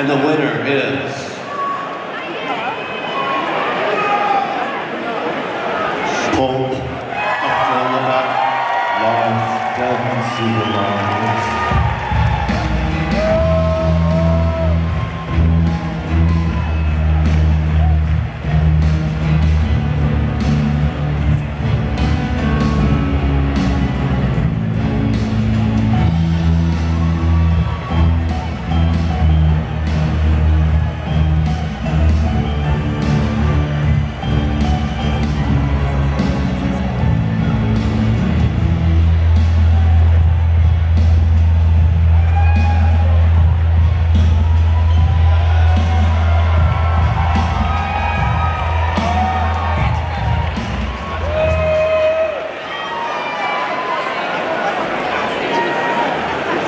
And the winner is... Death and Supermarkets.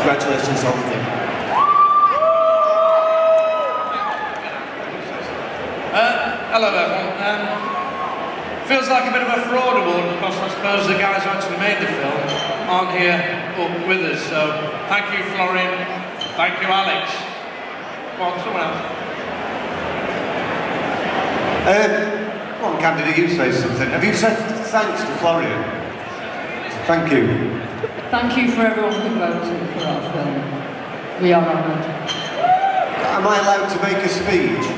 Congratulations on the Uh, hello everyone. Um, feels like a bit of a fraud award because I suppose the guys who actually made the film aren't here up with us. So thank you, Florian. Thank you, Alex. Come on, someone else. Um, come on, Candida, you say something. Have you said thanks to Florian? Thank you. Thank you for everyone who voted for our film. We are honoured. Am I allowed to make a speech?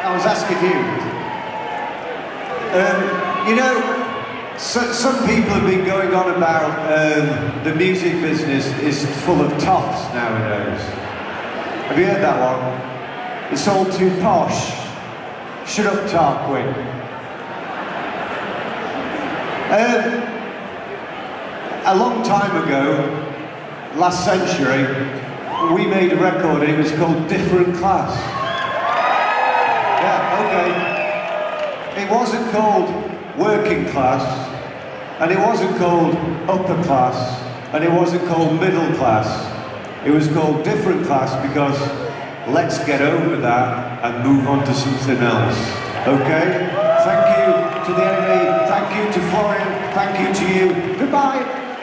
I was asking you. Um, you know, so, some people have been going on about um, the music business is full of toffs nowadays. Have you heard that one? It's all too posh. Shut up, Tarquin. Um, a long time ago, last century, we made a record and it was called Different Class. Yeah, okay. It wasn't called Working Class, and it wasn't called Upper Class, and it wasn't called Middle Class. It was called Different Class because let's get over that and move on to something else. Okay? Thank you to the NME, thank you to thank you to you. Goodbye.